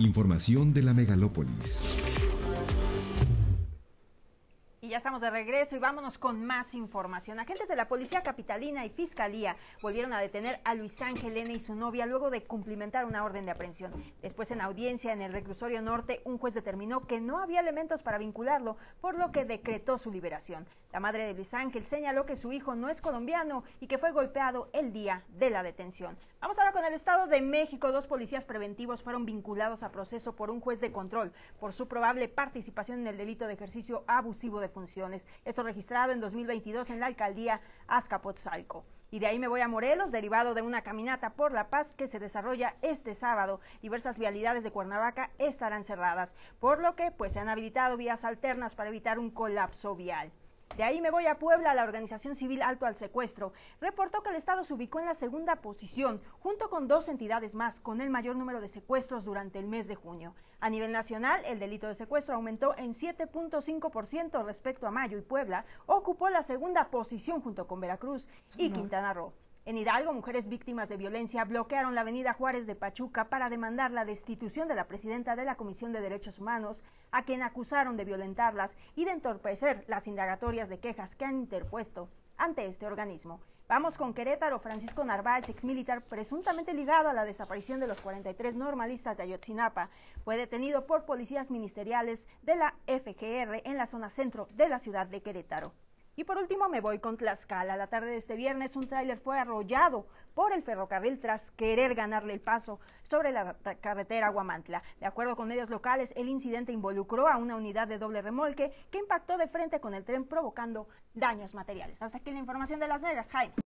Información de la megalópolis. Ya estamos de regreso y vámonos con más información. Agentes de la Policía Capitalina y Fiscalía volvieron a detener a Luis Ángel N. y su novia luego de cumplimentar una orden de aprehensión. Después, en audiencia en el reclusorio norte, un juez determinó que no había elementos para vincularlo, por lo que decretó su liberación. La madre de Luis Ángel señaló que su hijo no es colombiano y que fue golpeado el día de la detención. Vamos ahora con el Estado de México. Dos policías preventivos fueron vinculados a proceso por un juez de control por su probable participación en el delito de ejercicio abusivo de funciones. Esto registrado en 2022 en la alcaldía Azcapotzalco. Y de ahí me voy a Morelos, derivado de una caminata por la paz que se desarrolla este sábado. Diversas vialidades de Cuernavaca estarán cerradas, por lo que pues se han habilitado vías alternas para evitar un colapso vial. De ahí me voy a Puebla. La organización civil Alto al Secuestro reportó que el Estado se ubicó en la segunda posición, junto con dos entidades más, con el mayor número de secuestros durante el mes de junio. A nivel nacional, el delito de secuestro aumentó en 7.5% respecto a mayo y Puebla ocupó la segunda posición junto con Veracruz y Quintana Roo. En Hidalgo, mujeres víctimas de violencia bloquearon la avenida Juárez de Pachuca para demandar la destitución de la presidenta de la Comisión de Derechos Humanos, a quien acusaron de violentarlas y de entorpecer las indagatorias de quejas que han interpuesto ante este organismo. Vamos con Querétaro. Francisco Narváez, exmilitar presuntamente ligado a la desaparición de los 43 normalistas de Ayotzinapa, fue detenido por policías ministeriales de la FGR en la zona centro de la ciudad de Querétaro. Y por último me voy con Tlaxcala. La tarde de este viernes un tráiler fue arrollado por el ferrocarril tras querer ganarle el paso sobre la carretera Guamantla. De acuerdo con medios locales, el incidente involucró a una unidad de doble remolque que impactó de frente con el tren provocando daños materiales. Hasta aquí la información de Las Vegas. Jaime.